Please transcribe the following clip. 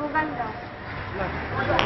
我干的。